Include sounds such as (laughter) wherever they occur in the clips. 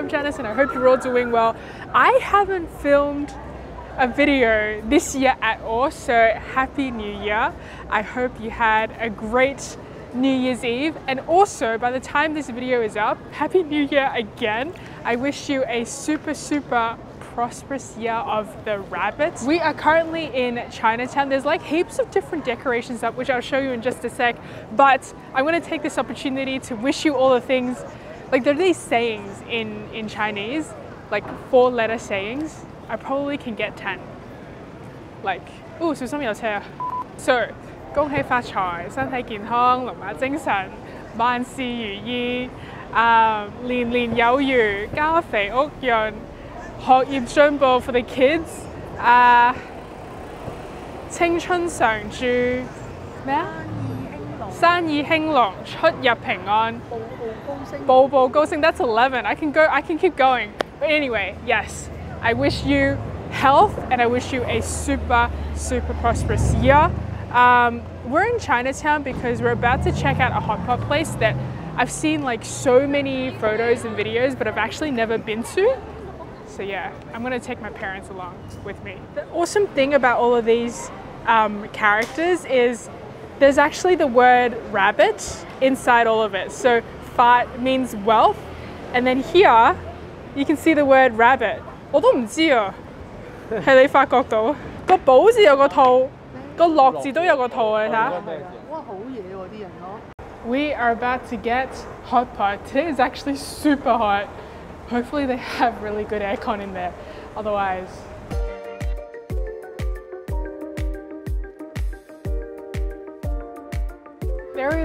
I'm Janice and I hope you're all doing well. I haven't filmed a video this year at all, so happy new year. I hope you had a great New Year's Eve and also by the time this video is up, happy new year again. I wish you a super super prosperous year of the rabbits. We are currently in Chinatown. There's like heaps of different decorations up, which I'll show you in just a sec. But I'm gonna take this opportunity to wish you all the things, like there are these sayings in, in Chinese, like four letter sayings. I probably can get 10. Like, oh, 小心有车啊 So, 恭喜发财，身体健康，龙马精神，万事如意，啊、年年有余，家肥屋润。学业进步 for the kids，啊、青春常驻咩啊？ 生意兴隆，出入平安，步步高升。That's eleven. I can go. I can keep going. But anyway, yes. I wish you health and I wish you a super super prosperous year. Um, we're in Chinatown because we're about to check out a hot pot place that I've seen like so many photos and videos, but I've actually never been to. So yeah, I'm gonna take my parents along with me. The awesome thing about all of these um, characters is there's actually the word rabbit inside all of it. So fat means wealth, and then here you can see the word rabbit. 我都唔知啊，系你发觉到个宝字有个套，个乐字都有个套啊！你睇下。哇，好嘢喎啲人咯！ We are about to get hot pot. Today is actually super hot. Hopefully they have really good aircon in there. Otherwise,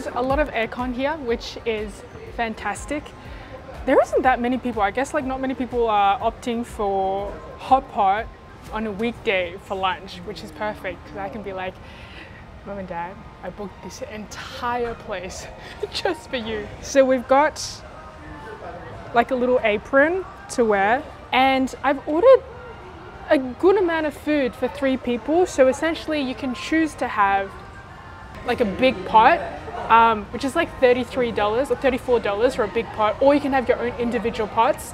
There is a lot of aircon here, which is fantastic. There isn't that many people. I guess like not many people are opting for hot pot on a weekday for lunch, which is perfect because I can be like, Mom and Dad, I booked this entire place (laughs) just for you. So we've got like a little apron to wear and I've ordered a good amount of food for three people. So essentially you can choose to have like a big pot, um, which is like $33 or $34 for a big pot, or you can have your own individual pots,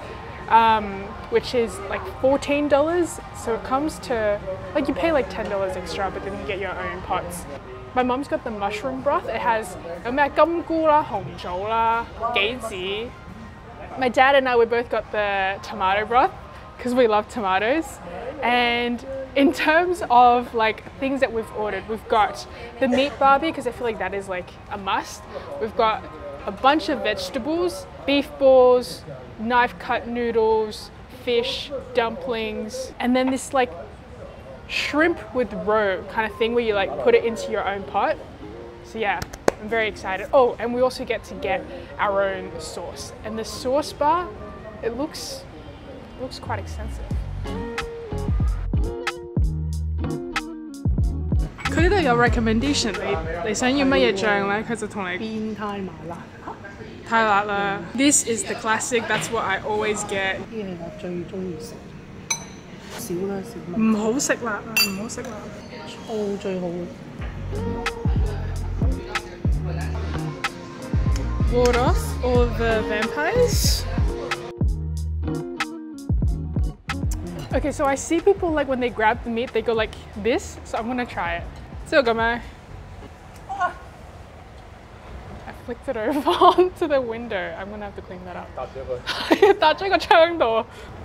um, which is like $14. So it comes to, like you pay like $10 extra, but then you get your own pots. My mom's got the mushroom broth. It has 有咩金菇啦、红枣啦、杞子。My dad and I we both got the tomato broth because we love tomatoes. And in terms of like things that we've ordered, we've got the meat barbie because I feel like that is like a must. We've got a bunch of vegetables, beef balls, knife cut noodles, fish, dumplings, and then this like shrimp with roe kind of thing where you like put it into your own pot. So yeah, I'm very excited. Oh, and we also get to get our own sauce. And the sauce bar, it looks looks quite extensive. 佢呢度有 recommendation，你你想要乜嘢酱咧？佢就同你变态麻辣太辣啦。This is the classic. That's what I always get. 呢系我最中意食，少啦少唔好食辣啊！唔好食辣。醋最好。 Ward off all the vampires. Okay, so I see people like when they grab the meat, they go like this. So I'm gonna try it. So go, I flicked it over (laughs) onto the window. I'm gonna have to clean that up.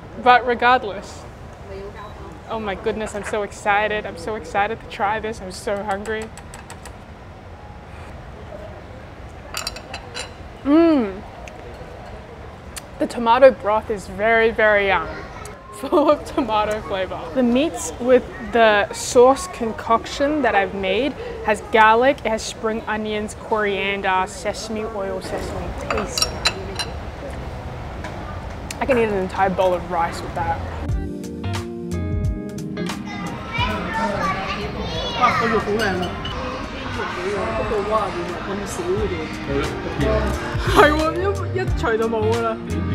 (laughs) but regardless. Oh my goodness, I'm so excited. I'm so excited to try this. I'm so hungry. Mmm. The tomato broth is very, very yum full of tomato (laughs) flavor. The meats with the sauce concoction that I've made has garlic, it has spring onions, coriander, sesame oil, sesame taste. I can eat an entire bowl of rice with that. 哇！个肉好靓啊！不过哇，原来咁少嘅啫。系喎，一一除就冇㗎啦。 (laughs)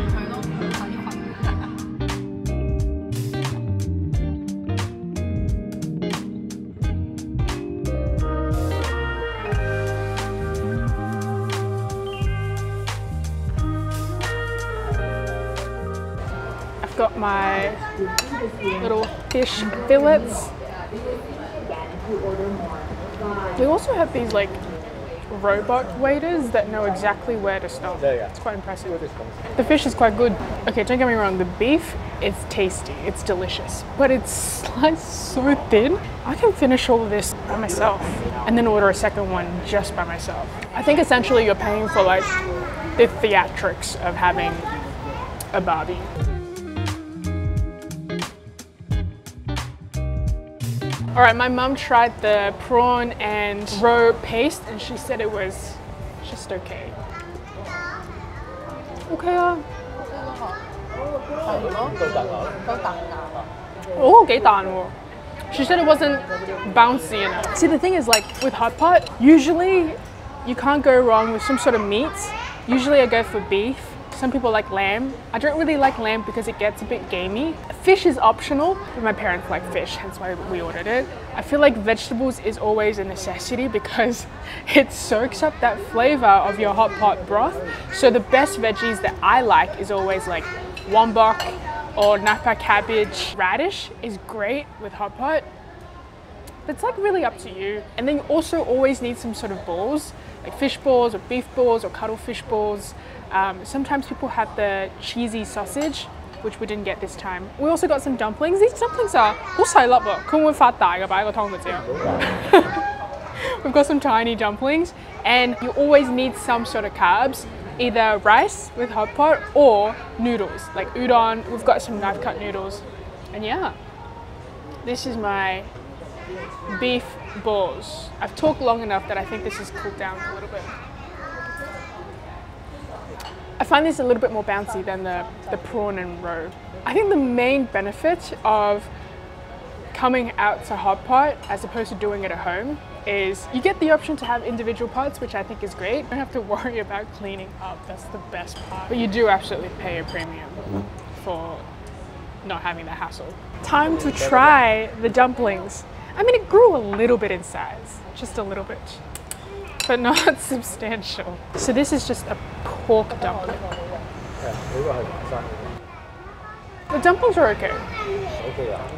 my little fish fillets. We also have these like robot waiters that know exactly where to stop. It's quite impressive. The fish is quite good. Okay, don't get me wrong, the beef is tasty, it's delicious, but it's sliced so thin. I can finish all of this by myself and then order a second one just by myself. I think essentially you're paying for like the theatrics of having a Barbie. All right, my mom tried the prawn and roe paste and she said it was just okay. OK 啊。Oh, okay, She said it wasn't bouncy enough. See, the thing is, like with hot pot, usually you can't go wrong with some sort of meat. Usually I go for beef some people like lamb. I don't really like lamb because it gets a bit gamey. Fish is optional, but my parents like fish, hence why we ordered it. I feel like vegetables is always a necessity because (laughs) it soaks up that flavor of your hot pot broth. So the best veggies that I like is always like wombok or napa cabbage. Radish is great with hot pot. But it's like really up to you. And then you also always need some sort of balls, like fish balls or beef balls or cuttlefish balls. Um, sometimes people have the cheesy sausage, which we didn't get this time. We also got some dumplings. These dumplings are (laughs) We've got some tiny dumplings and you always need some sort of carbs, either rice with hot pot or noodles, like udon. We've got some knife cut noodles. And yeah, this is my beef balls. I've talked long enough that I think this has cooled down a little bit. I find this a little bit more bouncy than the, the prawn and roe. I think the main benefit of coming out to hot pot as opposed to doing it at home is you get the option to have individual pots, which I think is great. You don't have to (laughs) worry about cleaning up. That's the best part. But you do absolutely pay a premium mm-hmm. for not having that hassle. Time to try the dumplings. I mean, it grew a little bit in size, just a little bit but not (laughs) substantial. So this is just a pork dumpling. The dumplings are okay.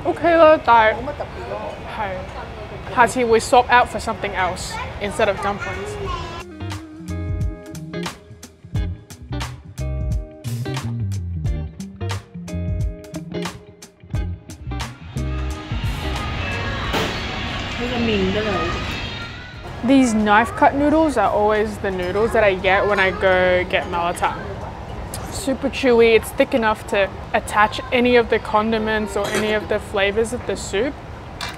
Okay 啦，但系系下次会 swap out for something else instead of dumplings. These knife cut noodles are always the noodles that I get when I go get malatang. Super chewy, it's thick enough to attach any of the condiments or any of the flavors of the soup.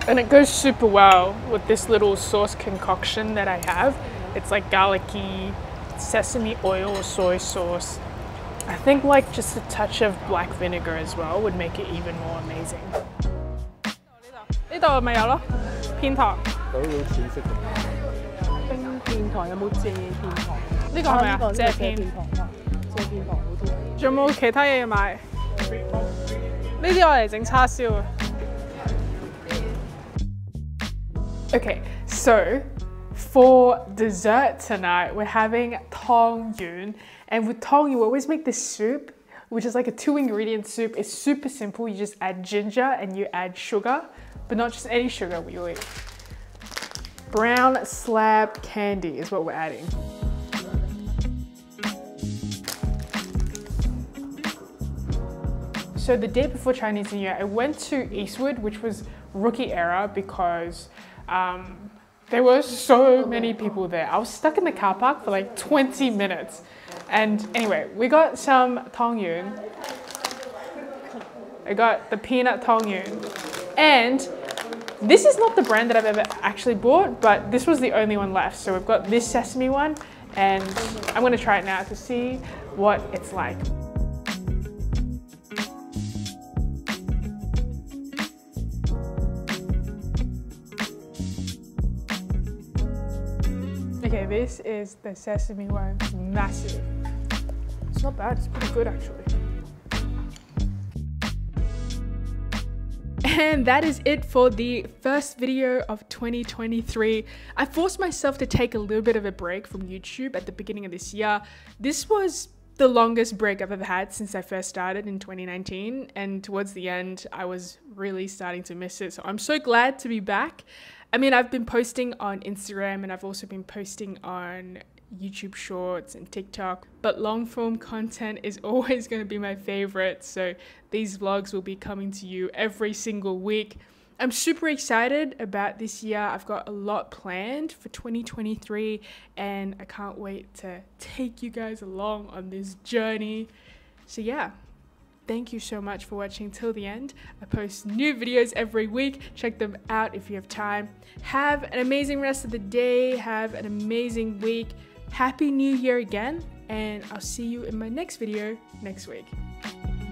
And it goes super well with this little sauce concoction that I have. It's like garlicky, sesame oil or soy sauce. I think like just a touch of black vinegar as well would make it even more amazing. 呢度咪有咯，片糖。 片糖有冇蔗片糖？呢个系咪啊？蔗片糖啊，蔗片糖好啲。仲有冇其他嘢要买？呢啲我嚟整叉烧啊。Okay, so for dessert tonight, we're having tong yun. And with tong, you always make this soup, which is like a two ingredient soup. It's super simple. You just add ginger and you add sugar, but not just any sugar, we eat Brown slab candy is what we're adding. So the day before Chinese New Year, I went to Eastwood, which was rookie era because um, there were so many people there. I was stuck in the car park for like 20 minutes. And anyway, we got some tong yun. I got the peanut tong yun. And this is not the brand that I've ever actually bought, but this was the only one left. So we've got this sesame one and I'm gonna try it now to see what it's like. Okay, this is the sesame one, massive. It's not bad, it's pretty good actually. And that is it for the first video of 2023. I forced myself to take a little bit of a break from YouTube at the beginning of this year. This was the longest break I've ever had since I first started in 2019. And towards the end, I was really starting to miss it. So I'm so glad to be back. I mean, I've been posting on Instagram and I've also been posting on YouTube Shorts and TikTok, but long form content is (laughs) always going to be my favorite. So these vlogs will be coming to you every single week. I'm super excited about this year. I've got a lot planned for 2023 and I can't wait to take you guys along on this journey. So, yeah, thank you so much for watching till the end. I post new videos every week. Check them out if you have time. Have an amazing rest of the day. Have an amazing week. Happy New Year again, and I'll see you in my next video next week.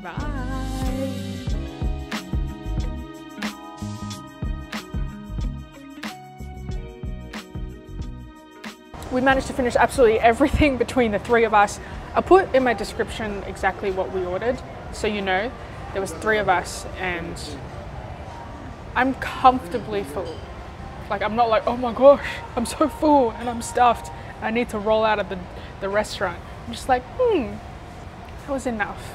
Bye. we managed to finish absolutely everything between the three of us. I put in my description exactly what we ordered, so you know. There was three of us, and I'm comfortably full. Like I'm not like, oh my gosh, I'm so full and I'm stuffed. I need to roll out of the, the restaurant. I'm just like, hmm, that was enough.